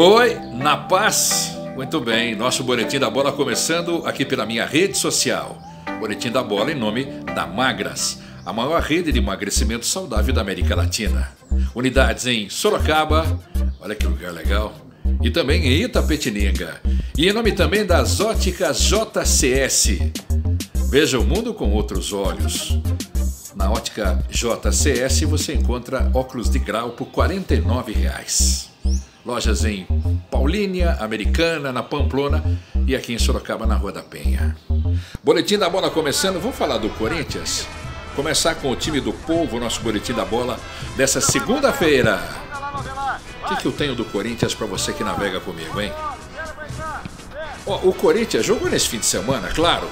Oi, na paz? Muito bem, nosso Boletim da Bola começando aqui pela minha rede social. Boletim da Bola em nome da Magras, a maior rede de emagrecimento saudável da América Latina. Unidades em Sorocaba, olha que lugar legal, e também em Itapetininga. E em nome também das óticas JCS. Veja o mundo com outros olhos. Na ótica JCS você encontra óculos de grau por 49 reais. Lojas em Paulínia, Americana, na Pamplona e aqui em Sorocaba, na Rua da Penha. Boletim da Bola começando. Vamos falar do Corinthians? Começar com o time do povo, nosso Boletim da Bola dessa segunda-feira. O que, que eu tenho do Corinthians para você que navega comigo, hein? o Corinthians jogou nesse fim de semana, claro.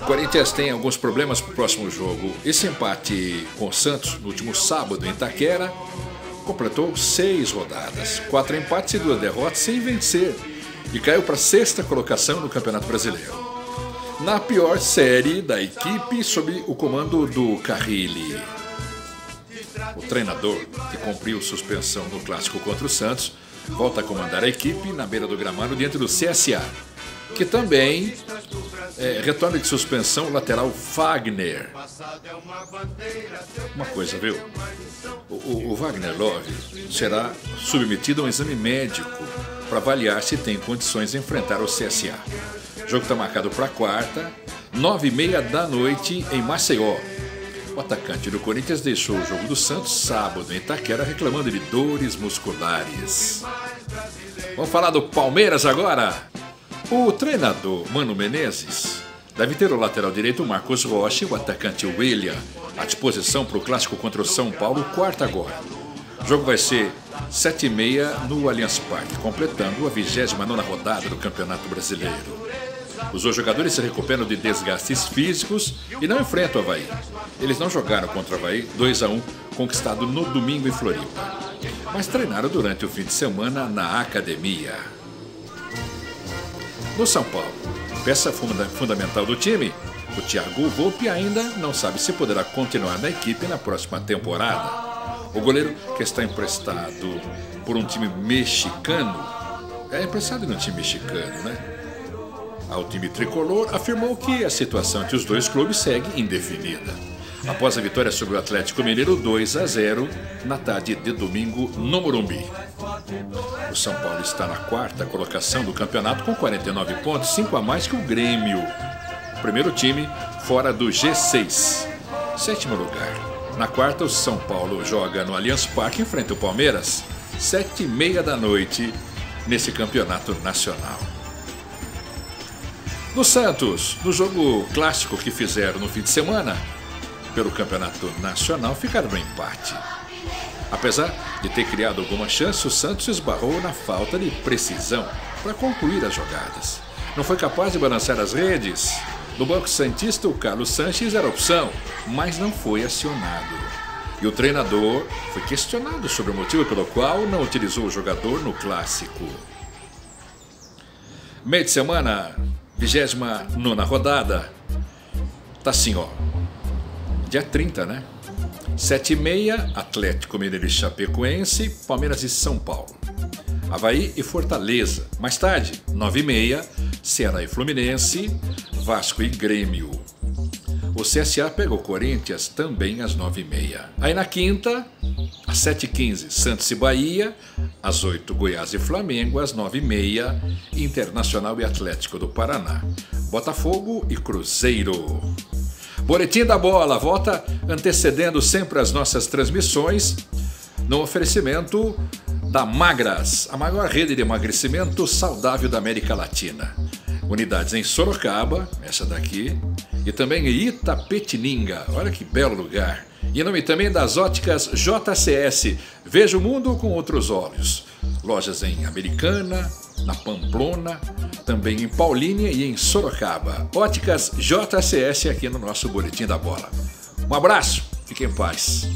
O Corinthians tem alguns problemas para o próximo jogo. Esse empate com o Santos no último sábado em Itaquera completou seis rodadas, quatro empates e duas derrotas sem vencer e caiu para a sexta colocação no Campeonato Brasileiro. Na pior série da equipe sob o comando do Carrilli. O treinador, que cumpriu suspensão no clássico contra o Santos, volta a comandar a equipe na beira do gramado diante do CSA, que também é, retorna de suspensão lateral Wagner. Uma coisa, viu? O, o, o Wagner Love será submetido a um exame médico para avaliar se tem condições de enfrentar o CSA. O jogo está marcado para quarta, nove e meia da noite em Maceió. O atacante do Corinthians deixou o jogo do Santos sábado em Itaquera reclamando de dores musculares. Vamos falar do Palmeiras agora? O treinador Mano Menezes deve ter o lateral direito Marcos Rocha e o atacante William à disposição para o clássico contra o São Paulo, quarta agora. O jogo vai ser 7 e meia no Allianz Parque, completando a 29 rodada do Campeonato Brasileiro. Os dois jogadores se recuperam de desgastes físicos e não enfrentam o Havaí. Eles não jogaram contra o Havaí 2 a 1 conquistado no domingo em Floripa, mas treinaram durante o fim de semana na academia. No São Paulo, peça funda fundamental do time, o Thiago Volpe ainda não sabe se poderá continuar na equipe na próxima temporada. O goleiro, que está emprestado por um time mexicano, é emprestado no time mexicano, né? Ao time tricolor, afirmou que a situação entre os dois clubes segue indefinida. Após a vitória sobre o Atlético Mineiro 2 a 0 na tarde de domingo no Morumbi. O São Paulo está na quarta colocação do campeonato com 49 pontos, 5 a mais que o Grêmio. Primeiro time fora do G6. Sétimo lugar. Na quarta, o São Paulo joga no Allianz Parque em frente ao Palmeiras, sete e meia da noite, nesse campeonato nacional. No Santos, no jogo clássico que fizeram no fim de semana, pelo campeonato nacional, ficaram no empate. Apesar de ter criado alguma chance, o Santos esbarrou na falta de precisão para concluir as jogadas. Não foi capaz de balançar as redes. No Banco Santista, o Carlos Sanches era opção, mas não foi acionado. E o treinador foi questionado sobre o motivo pelo qual não utilizou o jogador no clássico. Meio de semana, 29 rodada. Tá assim, ó. Dia 30, né? 7 e meia, Atlético Mineiro e Chapecoense, Palmeiras e São Paulo. Havaí e Fortaleza. Mais tarde, 9 e meia, Ceará e Fluminense, Vasco e Grêmio. O CSA pegou Corinthians também às 9 e meia. Aí na quinta, às 7h15, Santos e Bahia, às 8 Goiás e Flamengo, às 9 e meia, Internacional e Atlético do Paraná. Botafogo e Cruzeiro. Boletim da Bola volta antecedendo sempre as nossas transmissões no oferecimento da Magras, a maior rede de emagrecimento saudável da América Latina. Unidades em Sorocaba, essa daqui, e também em Itapetininga. Olha que belo lugar. E nome também das óticas JCS. Veja o mundo com outros olhos. Lojas em Americana, na Pamplona, também em Paulínia e em Sorocaba. Óticas JCS aqui no nosso Boletim da Bola. Um abraço, fique em paz.